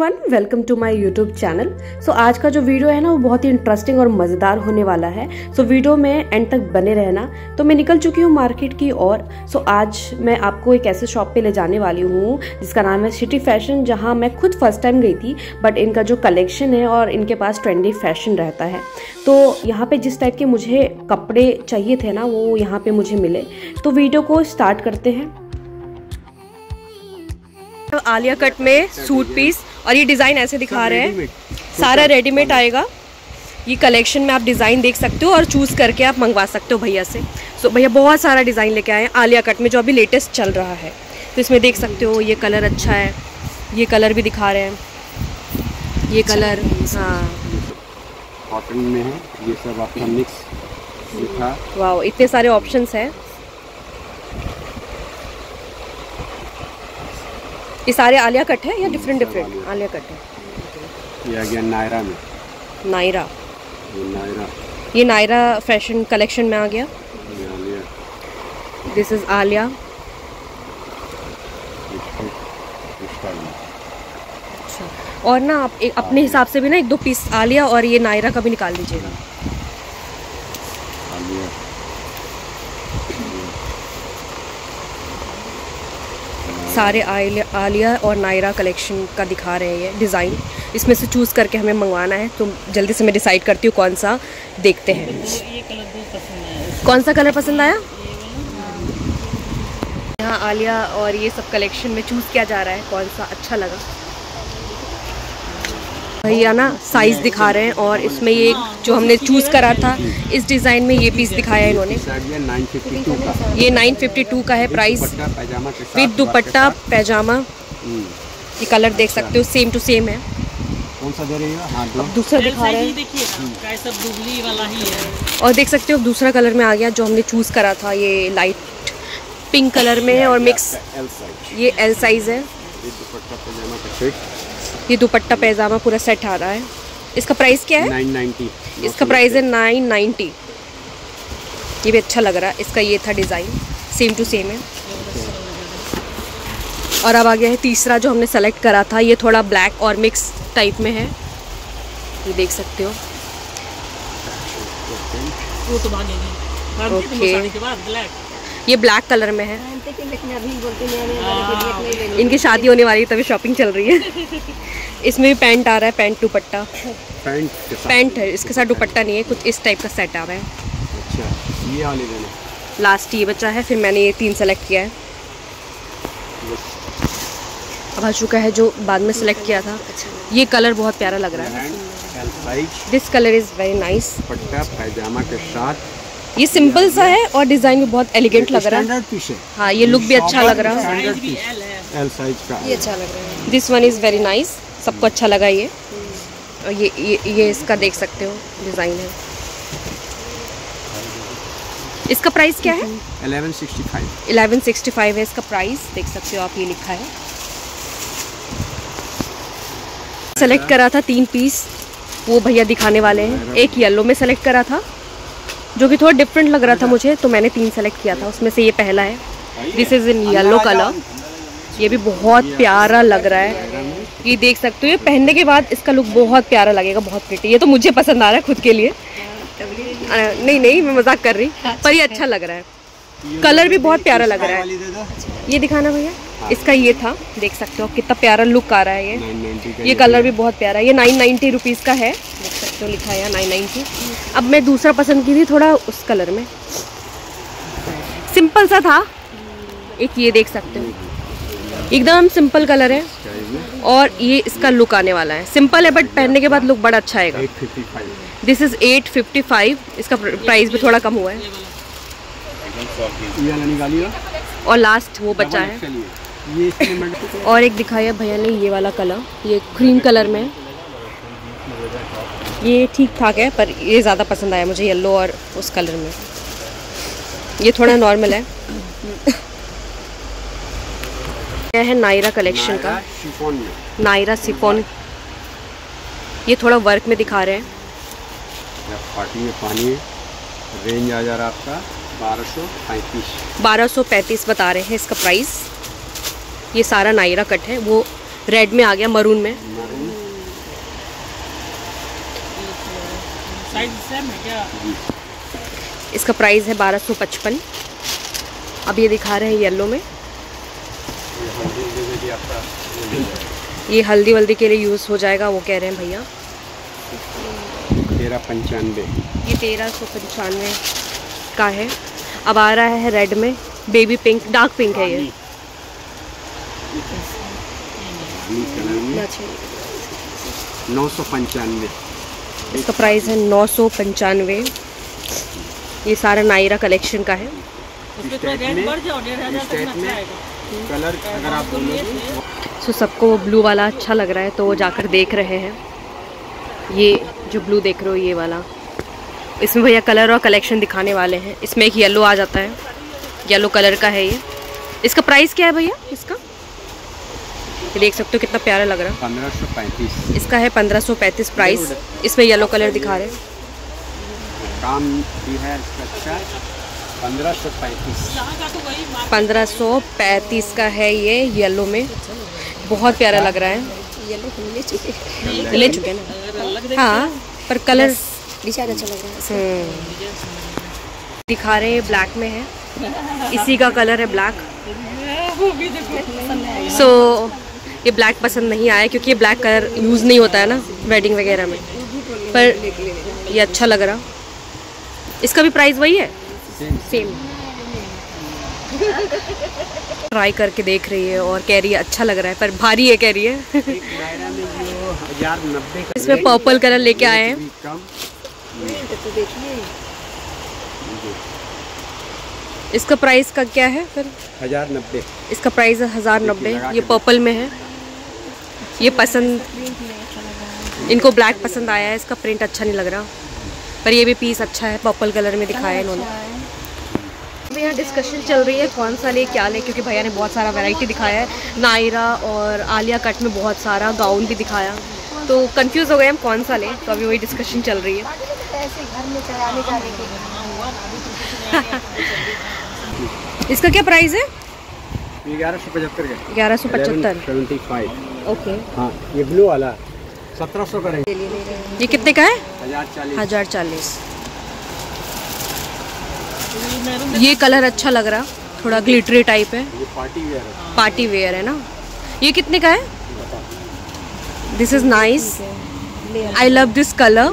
Everyone welcome to my YouTube channel so आज का जो वीडियो है ना वो बहुत ही इंटरेस्टिंग और मज़ेदार होने वाला है। सो so, वीडियो में एंड तक बने रहना। तो मैं निकल चुकी हूँ मार्केट की और सो so, आज मैं आपको एक ऐसे शॉप पे ले जाने वाली हूँ जिसका नाम है सिटी फ़ैशन जहाँ मैं खुद फ़र्स्ट टाइम गई थी बट इनका जो कलेक्शन है और इनके पास ट्रेंडी फ़ैशन रहता है। तो यहाँ पे जिस टाइप के मुझे कपड़े चाहिए थे ना वो यहाँ पे मुझे मिले। तो वीडियो को स्टार्ट करते हैं। आलिया कट में सूट पीस और ये डिज़ाइन ऐसे दिखा रहे हैं। सारा रेडीमेड आएगा। ये कलेक्शन में आप डिज़ाइन देख सकते हो और चूज़ करके आप मंगवा सकते हो भैया से। सो so, भैया बहुत सारा डिज़ाइन लेके आए हैं। आलिया कट में जो अभी लेटेस्ट चल रहा है। तो इसमें देख सकते हो ये कलर अच्छा है। ये कलर भी दिखा रहे हैं। ये कलर हाँ। कॉटन में है। ये सब आपका मिक्स वाह इतने सारे ऑप्शंस हैं। ये सारे आलिया कट है या डिफरेंट डिफरेंट आलिया कट है। ये आ गया नायरा में। नायरा। ये नायरा। ये नायरा फ़ैशन कलेक्शन में आ गया। This is Alia. अच्छा। और ना आप एक अपने हिसाब से भी ना एक दो पीस आलिया और ये नायरा का भी निकाल लीजिएगा आलिया सारे आलिया और नायरा कलेक्शन का दिखा रहे हैं डिज़ाइन इसमें से चूज़ करके हमें मंगवाना है तो जल्दी से मैं डिसाइड करती हूँ कौन सा देखते हैं। कौन सा कलर पसंद आया? यहाँ आलिया और ये सब कलेक्शन में चूज़ किया जा रहा है, कौन सा अच्छा लगा। भैया ना साइज़ दिखा रहे हैं और इसमें ये जो हमने चूज़ करा था इस डिज़ाइन में ये पीस दिखाया है इन्होंने। इस आ गया 952 का ये 952 का है प्राइस पैजामा विद दुपट्टा पैजामा। हम्म, ये कलर देख सकते हो सेम टू सेम है। कौन सा दे रही हो हाँ। दूसरा दिखा रहे हैं सब डुबली वाला ही है। और देख सकते हो दूसरा कलर में आ गया जो हमने चूज़ करा था ये लाइट पिंक कलर में है और मिक्स ये एल साइज़ है। ये दुपट्टा पैजामा पूरा सेट आ रहा है। इसका प्राइस क्या है? 990 इसका प्राइस है नाइन नाइन्टी। ये भी अच्छा लग रहा है। इसका ये था डिज़ाइन सेम टू सेम है। और अब आ गया है तीसरा जो हमने सेलेक्ट करा था ये थोड़ा ब्लैक और मिक्स टाइप में है। ये देख सकते हो। वो तो भागेगी है। ये ब्लैक कलर में है इनकी शादी होने वाली है तभी शॉपिंग चल रही है। इसमें भी पैंट आ रहा है पैंट दुपट्टा। पैंट पैंट है इसके साथ दुपट्टा नहीं है कुछ इस टाइप का सेट आ रहा है। अच्छा ये वाले लास्ट ये बचा है फिर मैंने ये तीन सेलेक्ट किया है। अब आ चुका है जो बाद में सेलेक्ट किया था। ये कलर बहुत प्यारा लग रहा है। This colour is very nice दुपट्टा पैजामा के साथ। ये सिंपल सा है और डिज़ाइन भी बहुत एलिगेंट लग रहा है। पीस है। हाँ ये लुक भी अच्छा लग रहा है। स्टैंडर्ड भी पीस एल साइज़ का। अच्छा लग रहा है। This one is very nice सबको अच्छा लगा ये। और ये ये ये इसका देख सकते हो डिज़ाइन है। इसका प्राइस क्या है? 1165 1165 है इसका प्राइस देख सकते हो आप ये लिखा है। सेलेक्ट करा था तीन पीस वो भैया दिखाने वाले हैं। एक येलो में सेलेक्ट करा था। जो कि थोड़ा डिफरेंट लग रहा था मुझे तो मैंने तीन सेलेक्ट किया था। उसमें से ये पहला है। This is in yellow colour ये भी बहुत प्यारा लग रहा है। ये देख सकते हो ये पहनने के बाद इसका लुक बहुत प्यारा लगेगा बहुत प्रिटी ये तो मुझे पसंद आ रहा है खुद के लिए। नहीं नहीं मैं मज़ाक कर रही पर ये अच्छा। लग रहा है। कलर भी बहुत प्यारा लग रहा है। ये दिखाना भैया। इसका ये था देख सकते हो कितना प्यारा लुक आ रहा है ये। ये कलर भी बहुत प्यारा है। ये नाइन नाइन्टी रुपीज़ का है। सकते हो लिखा है नाइन नाइन्टी अब मैं दूसरा पसंद की थी थोड़ा उस कलर में। सिंपल सा था। एक ये देख सकते हो। एकदम सिंपल कलर है। और ये इसका लुक आने वाला है। सिंपल है बट पहनने के बाद लुक बड़ा अच्छा आएगा। This is eight fifty five इसका प्राइस भी थोड़ा कम हुआ है। और लास्ट वो बचा है। और एक दिखाया भैया ने ये वाला कलर ये क्रीम कलर में। है। ये ठीक ठाक है पर ये ज़्यादा पसंद आया मुझे येलो और उस कलर में। ये थोड़ा नॉर्मल है। यह है नायरा कलेक्शन का। नायरा सिफोन ये थोड़ा वर्क में दिखा रहे हैं। या पार्टी में पानी है। रेंज आ जा रहा आपका बारह सौ पैंतीस। बता रहे हैं इसका प्राइस ये सारा नायरा कट है। वो रेड में आ गया मरून में मरून साइज़ सेम है क्या इसका प्राइस है बारह सौ पचपन। अब ये दिखा रहे हैं येलो में। ये हल्दी वल्दी के लिए यूज़ हो जाएगा वो कह रहे हैं भैया। तेरह पंचानवे। ये तेरह सौ पंचानवे का है। अब आ रहा है रेड में बेबी पिंक डार्क पिंक है ये। नौ सौ पंचानवे। इसका प्राइस है नौ सौ पंचानवे। ये सारा नायरा कलेक्शन का है। स्टेट में अच्छा में- आएगा कलर अगर आप सो सबको वो ब्लू वाला अच्छा लग रहा है तो वो जाकर देख रहे हैं। ये जो ब्लू देख रहे हो ये वाला। इसमें भैया कलर और कलेक्शन दिखाने वाले हैं। इसमें एक येलो आ जाता है। येलो कलर का है ये। इसका प्राइस क्या है भैया? इसका? ये देख सकते हो कितना प्यारा लग रहा। है पंद्रह सौ पैंतीस। इसका है पंद्रह सौ पैंतीस प्राइस इसमें येलो कलर दिखा रहे हैं। काम भी है अच्छा। पंद्रह सौ पैंतीस। का तो वही मार्केट पंद्रह सौ पैंतीस का है ये येलो में। बहुत प्यारा लग रहा है। ले चुके हैं। ना? हाँ। पर कलर डिज़ाइन अच्छा लग रहा है हम्म। दिखा रहे हैं ब्लैक में है। इसी का कलर है ब्लैक सो ये ब्लैक पसंद नहीं आया क्योंकि ये ब्लैक कलर यूज़ नहीं होता है ना वेडिंग वगैरह में। पर ये अच्छा लग रहा। इसका भी प्राइस वही है? सेम ट्राई करके देख रही है और कह रही है अच्छा लग रहा है पर भारी है कह रही है। इसमें पर्पल कलर लेके आए हैं। इसका प्राइस का क्या है फिर? हज़ार नब्बे। इसका प्राइस है हज़ार नब्बे। ये पर्पल में है। ये पसंद, इनको ब्लैक पसंद आया है, इसका प्रिंट अच्छा नहीं लग रहा। पर ये भी पीस अच्छा है पर्पल कलर में दिखाया है इन्होंने। अभी यहाँ डिस्कशन चल रही है कौन सा ले क्या ले, क्योंकि भैया ने बहुत सारा वैरायटी दिखाया है। नायरा और आलिया कट में बहुत सारा, गाउन भी दिखाया। तो कंफ्यूज हो गए हम कौन सा लें तो अभी वही डिस्कशन चल रही है। इसका क्या प्राइस है? ग्यारह सौ पचहत्तर का। ग्यारह सौ पचहत्तर। Seventy five. ओके। हाँ ये ब्लू वाला। सत्रह सौ करेंगे ये कितने का है? हज़ार चालीस। हज़ार चालीस। ये कलर अच्छा लग रहा। थोड़ा ग्लिटरी टाइप है। ये पार्टी वेयर है। पार्टी वेयर है ना? ये कितने का है? This is nice I love this colour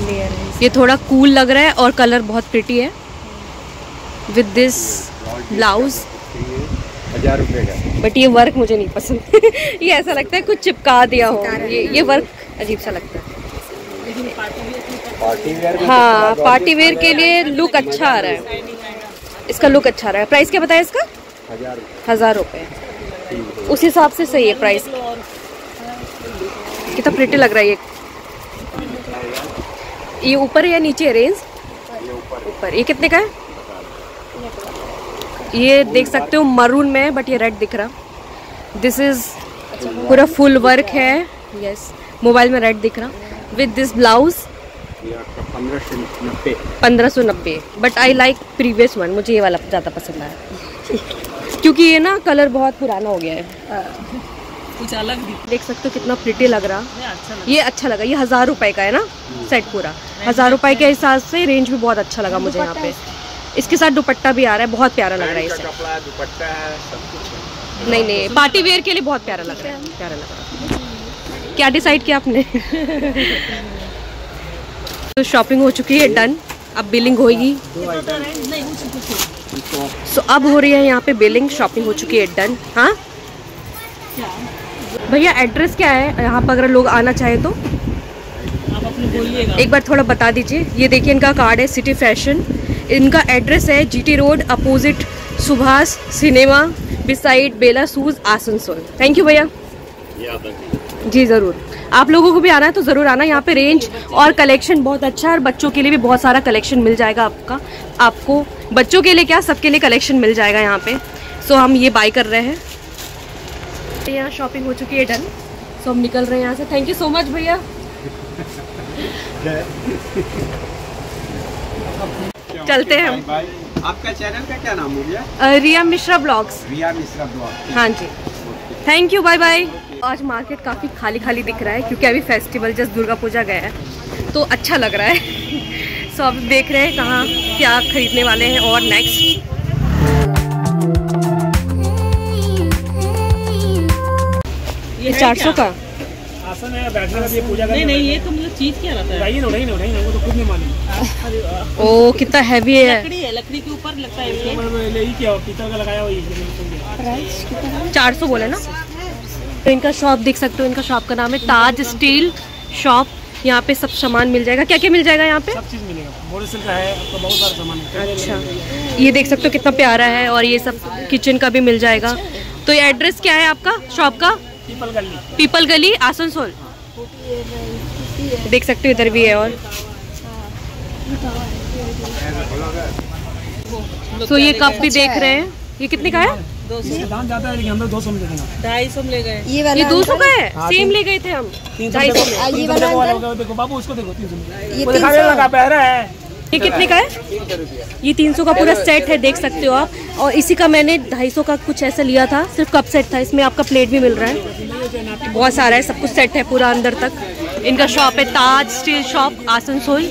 है। ये थोड़ा कूल लग रहा है और कलर बहुत प्रिटी है। With this blouse. हज़ार रुपये का। बट ये वर्क मुझे नहीं पसंद। ये ऐसा लगता है कुछ चिपका दिया हो। ये ये वर्क अजीब सा लगता है। पार्टी वेयर हाँ पार्टी वेयर के लिए लुक अच्छा आ रहा है। इसका लुक अच्छा आ रहा है। प्राइस क्या बताया इसका? हज़ार हज़ार रुपये उस हिसाब से सही है प्राइस कितना प्रिटी लग रहा है ये? ये ऊपर या नीचे? है रेंज ऊपर ऊपर। ये कितने का है? ये देख सकते हो मरून में बट ये रेड दिख रहा। दिस इज़ पूरा फुल वर्क है। यस मोबाइल में रेड दिख रहा। विद दिस ब्लाउज पंद्रह सौ नब्बे। But I like previous one मुझे ये वाला ज़्यादा पसंद आया। क्योंकि ये ना कलर बहुत पुराना हो गया है। कुछ अलग भी देख सकते हो कितना प्रिटी लग रहा। ये अच्छा लगा ये अच्छा लगा ये हज़ार रुपए का है ना सेट पूरा। हज़ार रुपए के हिसाब से रेंज भी बहुत अच्छा लगा मुझे यहाँ पे। इसके साथ दुपट्टा भी आ रहा है बहुत प्यारा लग रहा है इसे। है दुपट्टा है सब कुछ नहीं नहीं पार्टी वेयर के लिए बहुत प्यारा लग रहा है प्यारा लग रहा है। क्या डिसाइड किया आपने? तो शॉपिंग हो चुकी है डन। अब बिलिंग होगी। सो अब हो रही है यहाँ पे बिलिंग शॉपिंग हो चुकी है डन। हाँ? भैया एड्रेस क्या है? यहाँ पर अगर लोग आना चाहे तो। आप अपने बोलिएगा। एक बार थोड़ा बता दीजिए। ये देखिए इनका कार्ड है सिटी फ़ैशन इनका एड्रेस है GT road opposite Subhash cinema beside Bela shoes Asansol. Thank you भैया। जी ज़रूर। आप लोगों को भी आना है तो ज़रूर आना, यहाँ पे रेंज और कलेक्शन बहुत अच्छा है और बच्चों के लिए भी बहुत सारा कलेक्शन मिल जाएगा आपका। आपको, बच्चों के लिए क्या, सबके लिए कलेक्शन मिल जाएगा यहाँ पे। सो हम ये बाय कर रहे हैं। यहाँ शॉपिंग हो चुकी है डन सो हम निकल रहे हैं यहाँ से। थैंक यू सो मच भैया। चलते हैं हम। आपका चैनल का क्या नाम हो गया? रिया मिश्रा ब्लॉग्स। रिया मिश्रा ब्लॉग हाँ जी। थैंक यू बाय बाय आज मार्केट काफ़ी खाली खाली दिख रहा है क्योंकि अभी फेस्टिवल जस्ट दुर्गा पूजा गया है तो अच्छा लग रहा है। सो अब देख रहे हैं कहाँ क्या खरीदने वाले हैं और नेक्स्ट ये चार सौ का? आसन है बैठने का भी पूजा नहीं नहीं ये तो मतलब चीज़ क्या रहता है? उठाइए ना उठाइए ना उठाइए ना वो तो खुद नहीं मालूम। ओ कितना हैवी है। लकड़ी है लकड़ी के ऊपर लगता है ये। मैंने ले ही किया पीतल का लगाया वही चार सौ बोले ना? तो इनका शॉप देख सकते हो इनका शॉप का नाम है ताज स्टील शॉप यहाँ पे सब सामान मिल जाएगा। क्या क्या मिल जाएगा यहाँ पे? सब चीज़ मिलेगा। का है आपको बहुत सारा सामान है। अच्छा। ये देख सकते हो कितना प्यारा है और ये सब किचन का भी मिल जाएगा। तो ये एड्रेस क्या है आपका? शॉप का? पीपल गली पीपल गली आसनसोल देख सकते हो इधर भी है और। तो ये कप भी देख रहे हैं। ये कितने का है? दो सौ। है सौ में दे देंगे ढाई सौ ले गए। ये वाला ये दो सौ का है? हाँ, सेम ले गए थे हम। ढाई सौ ये तीन सौ वाला देखो, बाबू उसको देखो तीन सौ सौ? है? ये कितने का है? ये तीन सौ का पूरा सेट है देख सकते हो आप। और इसी का मैंने ढाई सौ का कुछ ऐसा लिया था सिर्फ़ कप सेट था। इसमें आपका प्लेट भी मिल रहा है। बहुत सारा है सब कुछ सेट है पूरा अंदर तक। इनका शॉप है ताज स्टील शॉप आसनसोल।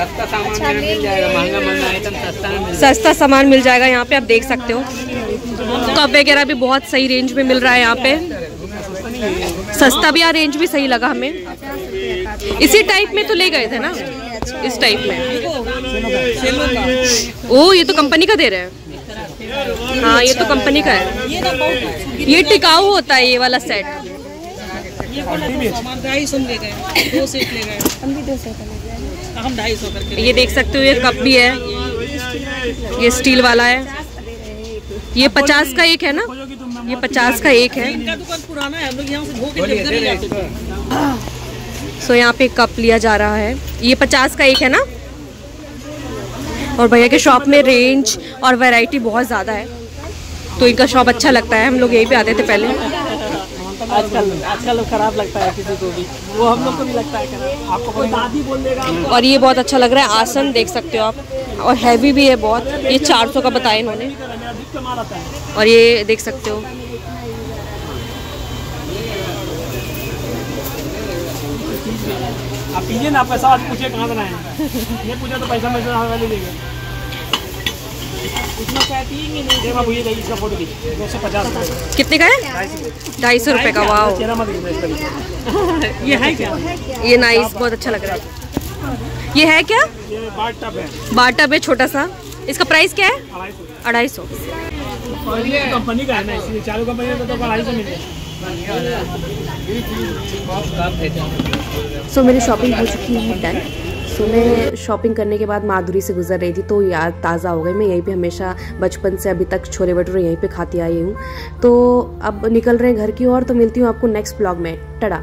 सस्ता सामान में मिल जाएगा महँगा महँगा आइटम सस्ता में मिल सस्ता सामान मिल जाएगा यहाँ पे आप देख सकते हो। कप वगैरह भी बहुत सही रेंज में मिल रहा है यहाँ पे। सस्ता भी यार रेंज भी सही लगा हमें। इसी टाइप में तो ले गए थे ना? इस टाइप में। ओ ये तो कंपनी का दे रहे हैं। हाँ ये तो कंपनी का है। ये ना बहुत ये टिकाऊ होता है ये वाला सेट ये वाला ढाई सौ ले गए दो सेट ले गए हम भी दो सौ का ले जाएँगे हम ढाई सौ करके ये देख सकते हो ये कप भी है। ये स्टील वाला है। ये पचास का एक है ना? ये पचास का एक है। इनका दुकान पुराना है हम लोग यहाँ से धो के ले जाते थे। सो यहाँ पे कप लिया जा रहा है। ये पचास का एक है ना? और भैया के शॉप में रेंज और वैरायटी बहुत ज़्यादा है। तो इनका शॉप अच्छा लगता है हम लोग यहीं पे आते थे पहले। आजकल आजकल खराब लगता है किसी को भी। वो हम लोग को भी लगता है खराब। आपको कोई दादी बोल देगा और ये बहुत अच्छा लग रहा है आसन देख सकते हो आप। और हैवी भी है बहुत। ये 400 का बताया इन्होंने। और ये देख सकते हो। आप पीजिए ना पैसा आज पूछिए कहाँ से लाए ये पूछा तो पैसा मैं वाले देंगे। कितने का है? ढाई सौ रुपये का वाह। ये है क्या? ये नाइस बहुत अच्छा लग रहा है। ये है क्या? ये बाट टप है। छोटा सा। इसका प्राइस क्या है? अढ़ाई सौ। अढ़ाई कंपनी का है ना इसलिए चालू कंपनी का तो अढ़ाई सौ मिलेगा। सो मेरी शॉपिंग हो चुकी है डन सो मैं शॉपिंग करने के बाद माधुरी से गुजर रही थी तो याद ताज़ा हो गई। मैं यहीं पे हमेशा बचपन से अभी तक छोले भटूरे यहीं पे खाती आई हूँ। तो अब निकल रहे हैं घर की ओर तो मिलती हूँ आपको नेक्स्ट ब्लॉग में। टड़ा